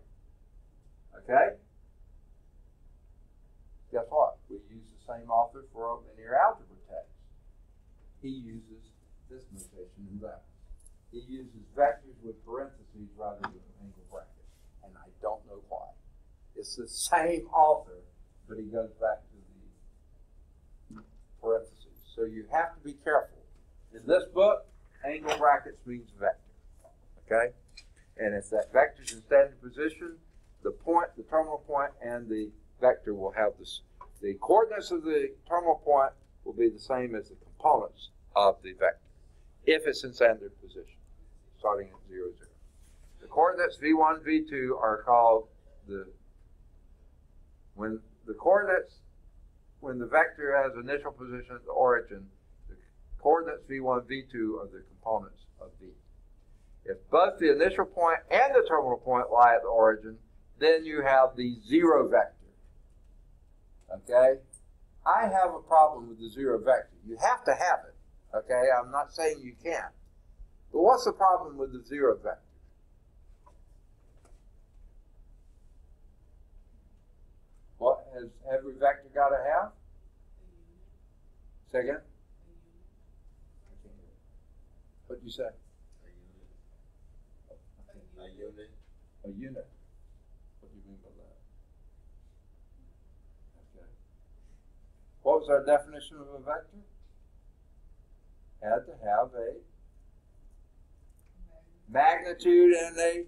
Okay? Guess what? We use the same author for a linear algebra text. He uses this notation in that. He uses vectors with parentheses rather than angle brackets. And I don't know why. It's the same author, but he goes back parentheses. So you have to be careful. In this book, angle brackets means vector. Okay? And if that vector's in standard position, the point, the terminal point, and the vector will have this. The coordinates of the terminal point will be the same as the components of the vector if it's in standard position, starting at 0, 0. The coordinates v1, v2 are called the, when the coordinates, when the vector has initial position at the origin, the coordinates v1, v2 are the components of v. If both the initial point and the terminal point lie at the origin, then you have the zero vector. Okay? I have a problem with the zero vector. You have to have it. Okay, I'm not saying you can't. But what's the problem with the zero vector? What has every vector got to have? Say again? What'd you say? A unit. A unit. A unit. What do you mean by that? Okay. What was our definition of a vector? Had to have a magnitude and a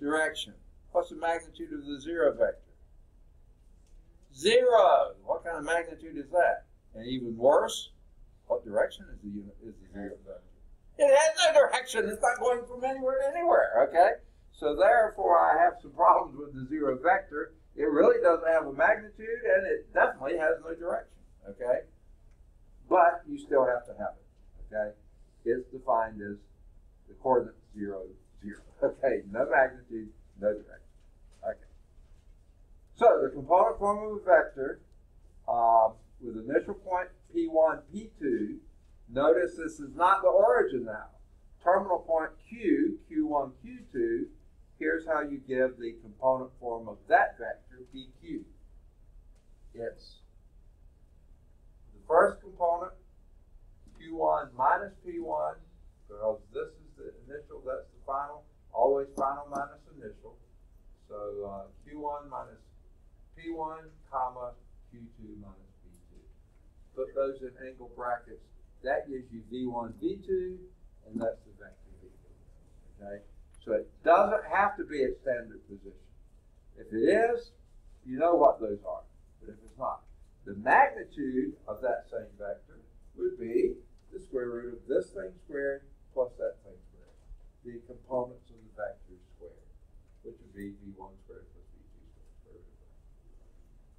direction. What's the magnitude of the zero vector? Zero. What kind of magnitude is that? And even worse, what direction is the unit is the zero vector? It has no direction. It's not going from anywhere to anywhere. Okay. So therefore, I have some problems with the zero vector. It really doesn't have a magnitude, and it definitely has no direction. Okay. But you still have to have it. Okay. It's defined as the coordinate zero zero. Okay. No magnitude, no direction. So the component form of a vector uh, with initial point P1, P2 Notice this is not the origin now. Terminal point Q, Q1, Q2, here's how you give the component form of that vector, PQ. It's the first component, Q1 minus P1, because this is the initial, that's the final, always final minus initial. So uh, Q1 minus P1, comma, Q2 minus P2. Put those in angle brackets that gives you V1, V2, and that's the vector V2. Okay? So it doesn't have to be at standard position. If it is, you know what those are. But if it's not, the magnitude of that same vector would be the square root of this thing squared plus that thing squared. The components of the vector squared, which would be V1 squared plus V2 squared.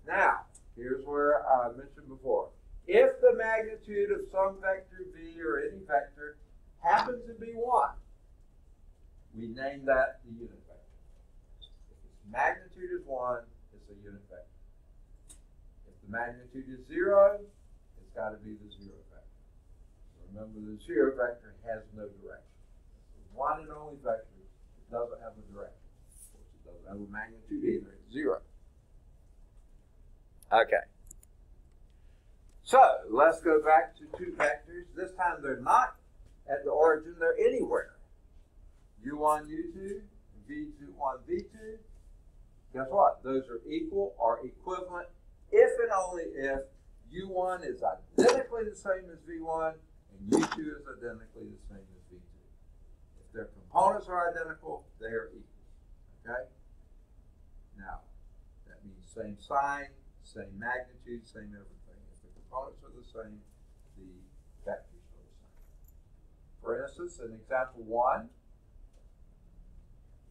Now, here's where I mentioned before if the magnitude of some vector v or any vector happens to be 1, we name that the unit vector. If its magnitude is 1, it's a unit vector. If the magnitude is 0, it's got to be the 0 vector. Remember, the 0 vector has no direction. It's one and only vector. Doesn't have a direction. Of course, it doesn't have a magnitude either. It's 0. Okay. So let's go back to two vectors. This time they're not at the origin, they're anywhere. U1, U2, V1, V2. Guess what? Those are equal or equivalent if and only if U1 is identically the same as V1 and U2 is identically the same as V2. If their components are identical, they are equal. Okay? Now, that means same sign, same magnitude, same everything. If the components are the same, the vectors are the same. For instance, in example one,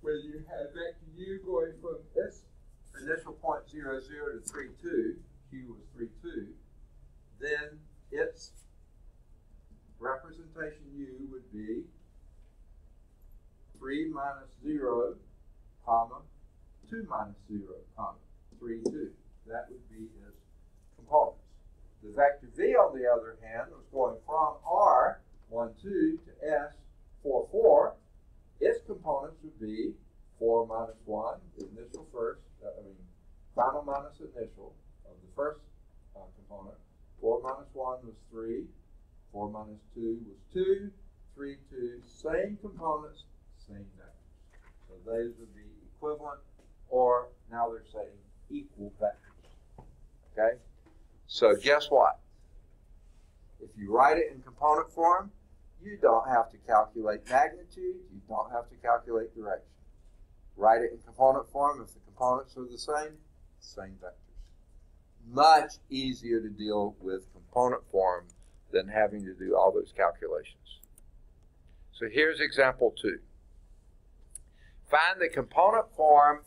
where you have vector u going from its initial point zero zero to three two, q was three two, then its representation u would be three minus zero, comma, two minus zero, comma, three two. That would be its components. The vector v, on the other hand, was going from r one two to s four four its components would be 4 minus 1, the initial first, uh, I mean, final minus initial of the first uh, component. 4 minus 1 was 3, 4 minus 2 was 2, 3, 2, same components, same vectors. So those would be equivalent, or now they're saying equal vectors. Okay? So guess what? If you write it in component form, you don't have to calculate magnitude, you don't have to calculate direction. Write it in component form. If the components are the same, same vectors. Much easier to deal with component form than having to do all those calculations. So here's example two. Find the component form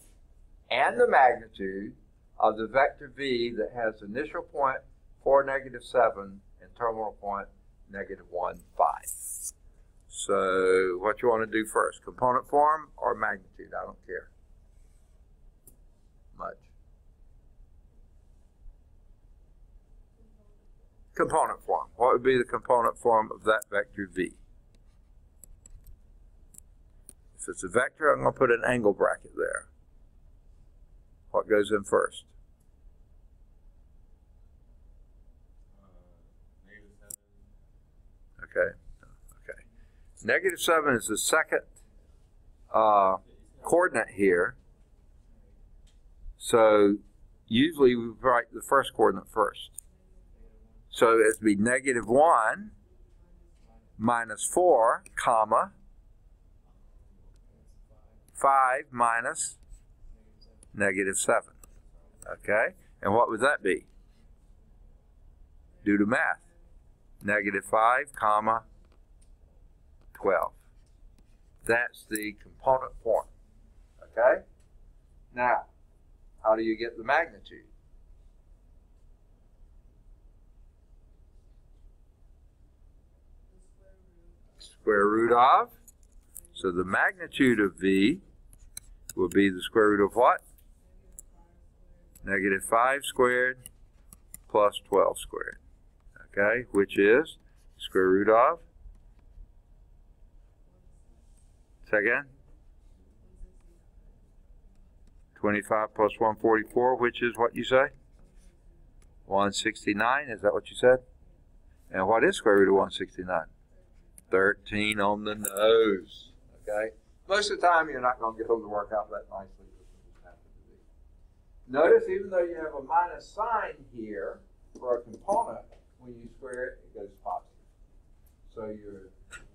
and the magnitude of the vector v that has initial point 4, negative 7 and terminal point negative 1, 5. So what you want to do first, component form or magnitude? I don't care much. Component form. What would be the component form of that vector v? If it's a vector, I'm going to put an angle bracket there. What goes in first? Okay. Okay. Negative 7 is the second uh, coordinate here. So usually we write the first coordinate first. So it'd be negative 1 minus 4, comma, 5 minus negative 7. Okay? And what would that be? Due to math. Negative 5, comma, 12. That's the component form. Okay? Now, how do you get the magnitude? Square root of. So the magnitude of V will be the square root of what? Negative 5 squared plus 12 squared. Okay, which is square root of? Second? 25 plus 144, which is what you say? 169, is that what you said? And what is square root of 169? 13 on the nose. Okay? Most of the time, you're not going to get them to work out that nicely. Notice, even though you have a minus sign here for a component, when you square it, it goes positive. So your,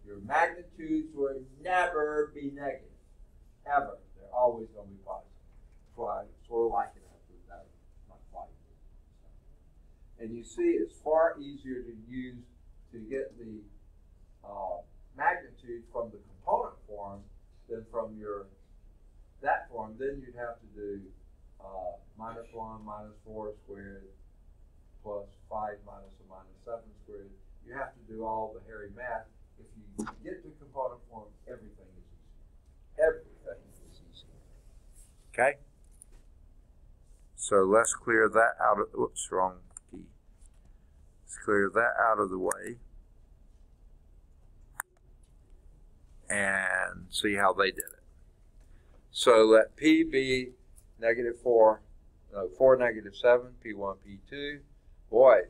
your magnitudes will never be negative. Ever. They're always going to be positive. That's why I sort of like it after that. Quite. And you see, it's far easier to use to get the uh, magnitude from the component form than from your that form. Then you'd have to do uh, minus 1 minus 4 squared plus 5 minus a minus 7 squared. You have to do all the hairy math. If you get to component form, everything is easy. Everything is easy. Okay? So let's clear that out of, oops, wrong key. Let's clear that out of the way. And see how they did it. So let P be negative 4, no, 4, negative 7, P1, P2. Boy,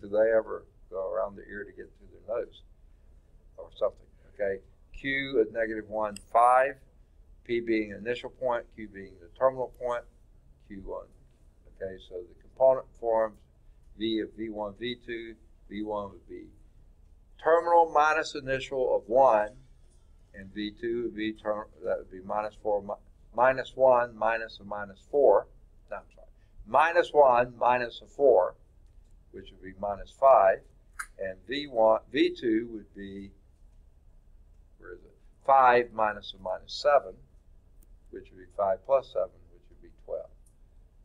do they ever go around the ear to get to their nose or something. Okay, Q is negative one, five, P being initial point, Q being the terminal point, Q1. Okay, so the component forms V of V1, V2, V1 would be terminal minus initial of 1, and V2 would be term, that would be minus 4, mi- minus 1, minus a minus 4. No, I'm sorry. Minus 1, minus a 4, which would be minus 5. And V1, V2 would be, where is it? 5 minus a minus 7, which would be 5 plus 7, which would be 12.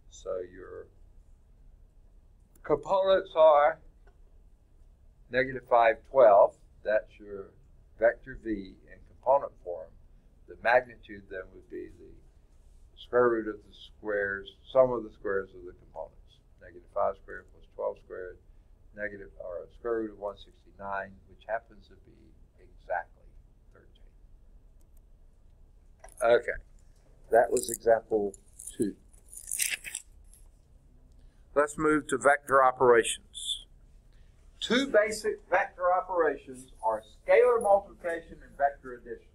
So your components are negative 5, 12. That's your vector V in component form. The magnitude then would be the square root of the squares, sum of the squares of the components. Negative 5 squared plus 12 squared, negative, or square root of 169, which happens to be exactly 13. Okay, that was example two. Let's move to vector operations. Two basic vector operations are scalar multiplication and vector addition.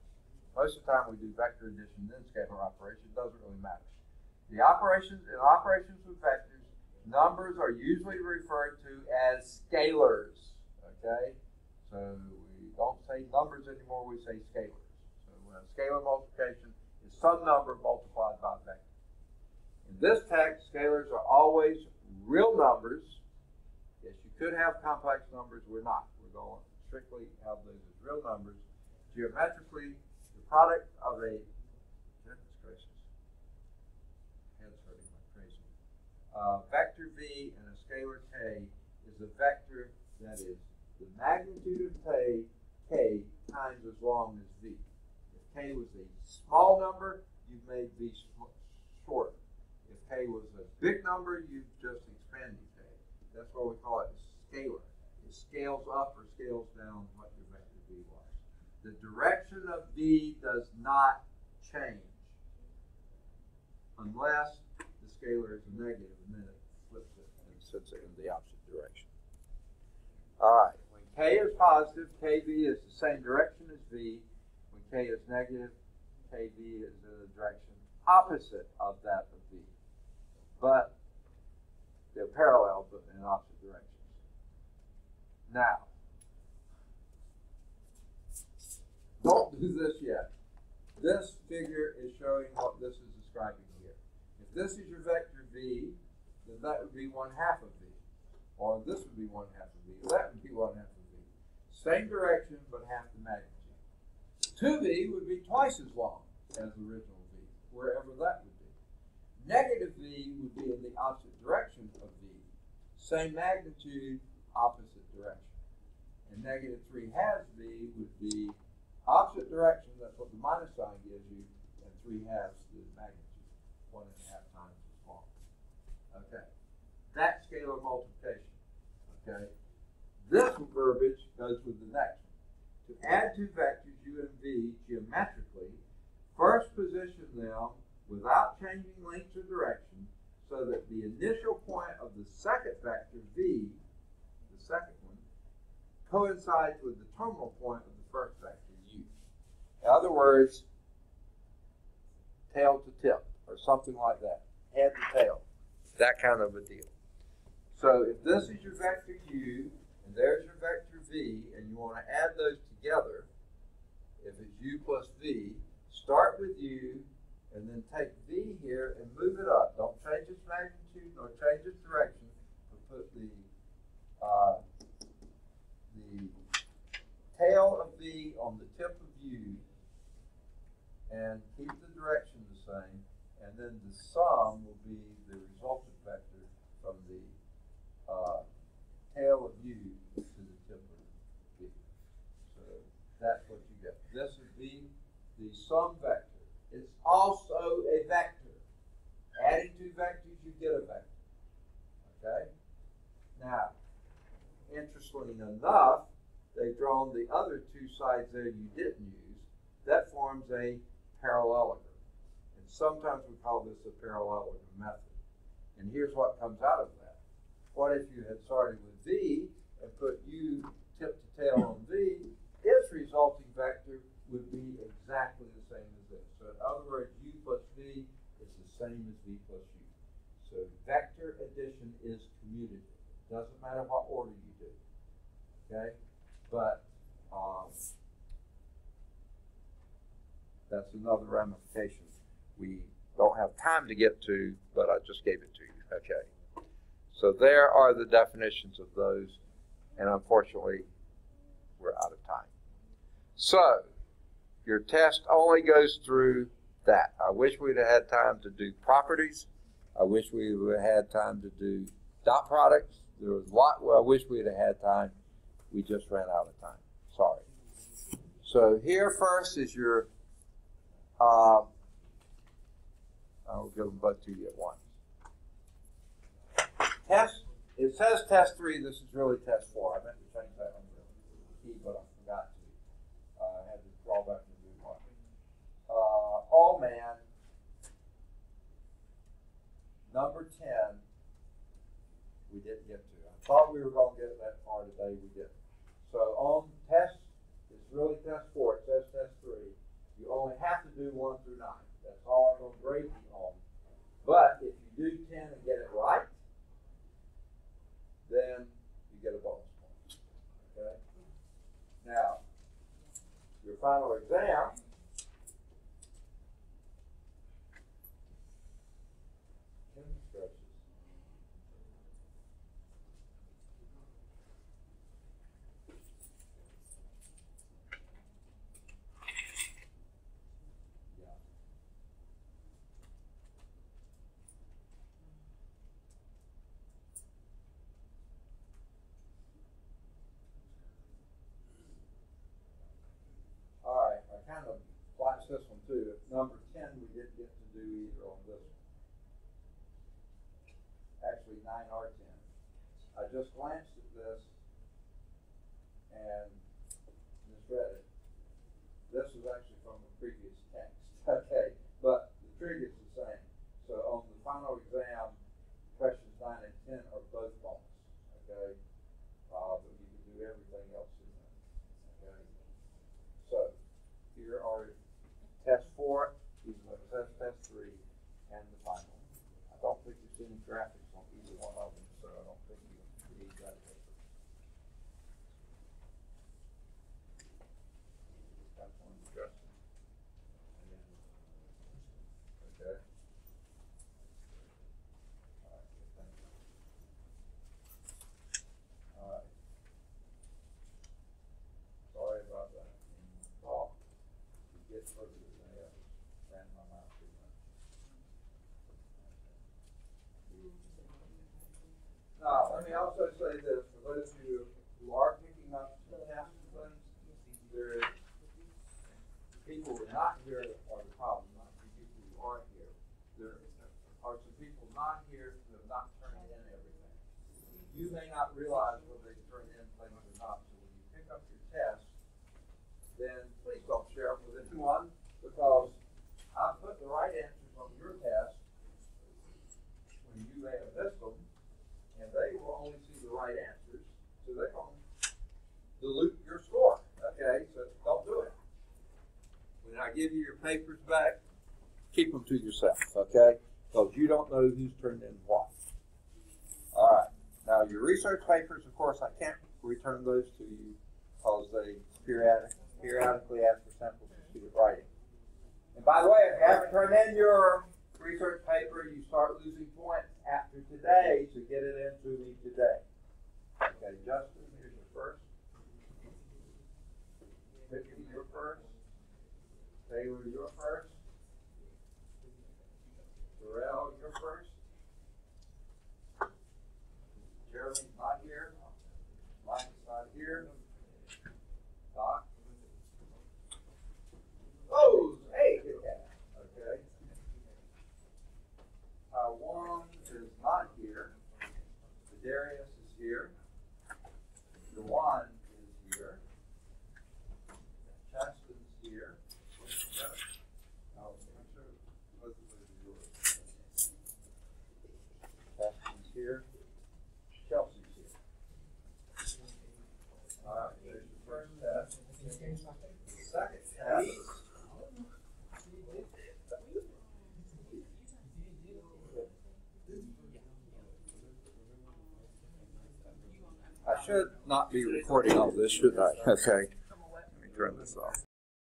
Most of the time we do vector addition then scalar operation, it doesn't really matter. The operations in operations with vectors, numbers are usually referred to as scalars. Okay? So we don't say numbers anymore, we say scalars. So scalar multiplication is some number multiplied by a vector. In this text, scalars are always real numbers. Yes, you could have complex numbers, we're not. We're going strictly have those as real numbers. Geometrically, product of a goodness gracious, head's hurting like crazy. Uh, vector v and a scalar k is a vector that is the magnitude of k, k times as long as v. If k was a small number, you've made v shorter. If k was a big number, you've just expanded k. That's why we call it scalar. It scales up or scales down what your vector v was. The direction of v does not change unless the scalar is a negative and then it flips it and sets it in the opposite direction. All right, when k is positive, kv is the same direction as v. When k is negative, kv is in the direction opposite of that of v. But they're parallel but in opposite directions. Now, don't do this yet. This figure is showing what this is describing here. If this is your vector v, then that would be one half of v. Or this would be one half of v. That would be one half of v. Same direction, but half the magnitude. 2v would be twice as long as the original v, wherever that would be. Negative v would be in the opposite direction of v. Same magnitude, opposite direction. And negative 3 halves v would be opposite direction, that's what the minus sign gives you, and 3 halves the magnitude, one and a half times as long. Okay, that's scalar multiplication. Okay, this verbiage goes with the next one. To add two vectors u and v geometrically, first position them without changing length or direction so that the initial point of the second vector v, the second one, coincides with the terminal point of the first vector. In other words, tail to tip or something like that. Head to tail. That kind of a deal. So if this is your vector u and there's your vector v and you want to add those together, if it's u plus v, start with u and then take v here and move it up. Don't change its magnitude nor change its direction, but put the uh, the tail of v on the tip of u and keep the direction the same, and then the sum will be the resultant vector from the uh, tail of u to the tip of v. So that's what you get. This would be the sum vector. It's also a vector. Adding two vectors, you get a vector. Okay? Now, interestingly enough, they've drawn the other two sides there you didn't use. That forms a parallelogram. And sometimes we call this a parallelogram method. And here's what comes out of that. What if you had started with V and put U tip to tail on V? its resulting vector would be exactly the same as this. So in other words, u plus v is the same as v plus u. So vector addition is commutative. Doesn't matter what order you do. Okay? But um, that's another ramification we don't have time to get to, but I just gave it to you. Okay. So there are the definitions of those, and unfortunately, we're out of time. So your test only goes through that. I wish we'd have had time to do properties. I wish we would have had time to do dot products. There was a lot where I wish we'd have had time. We just ran out of time. Sorry. So here first is your, uh, I'll give them both to you at once. Test, it says test three, this is really test four. I meant to change that on the key, but I forgot to. Uh, I had to draw back and do one. Uh, oh man, number ten, we didn't get to. I thought we were gonna get that far today, we didn't. So on test, it's really test four, it says test three. You only have to do one through nine. That's all I'm gonna grade you on. But if you do ten and get it right, then you get a bonus point. Okay? Now, your final exam. Goodness gracious. Yeah. All right, I kind of watched this one too. At number ten, we didn't get to do either on this one. Or ten. I just glanced at this and misread it. This was actually from a previous text. Okay, but the trig is the same. So on the final exam, questions nine and ten are both bonus. Okay, uh, but you can do everything else in them. Okay. So, here are test four, these are test, test three, and the final. I don't think you see any graphics on either one of them, so I don't think you need that paper. That's one Justin. Okay. All right, thank you. All right. Sorry about that. Thought to get further than I ran my mouth too much. Now, let me also say this, for those of you who are picking up and things, there, people who are not here are the problem, not the people who are here. There are some people not here who have not turned in everything. You may not realize whether they turned in things or not, so when you pick up your test, then please don't share it with anyone, because I put the right answers on your test when you may have missed them, and they will only see the right answers, so they're going to dilute your score, okay? So don't do it. When I give you your papers back, keep them to yourself, okay? Because you don't know who's turned in what. All right. Now, your research papers, of course, I can't return those to you because they periodic, periodically ask for samples of student writing. And by the way, if you haven't turned in your research paper, you start losing points after today, so get it in into me today. Okay, Justin, here's your first. Vicky, your first. Taylor, your first. Darrell, your first. Jeremy's not here. Mike's not here. Doc. Oh, hey, good cat. Okay. One is not here. should hard. Not be recording all this, should I? Okay. Let me turn this off.